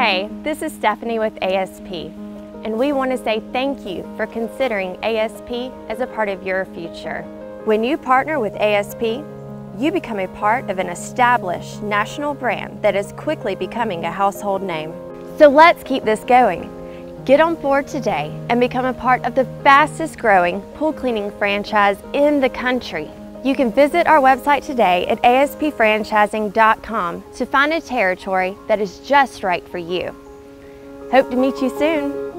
Hey, this is Stephanie with ASP, and we want to say thank you for considering ASP as a part of your future. When you partner with ASP, you become a part of an established national brand that is quickly becoming a household name. So let's keep this going. Get on board today and become a part of the fastest growing pool cleaning franchise in the country. You can visit our website today at aspfranchising.com to find a territory that is just right for you. Hope to meet you soon.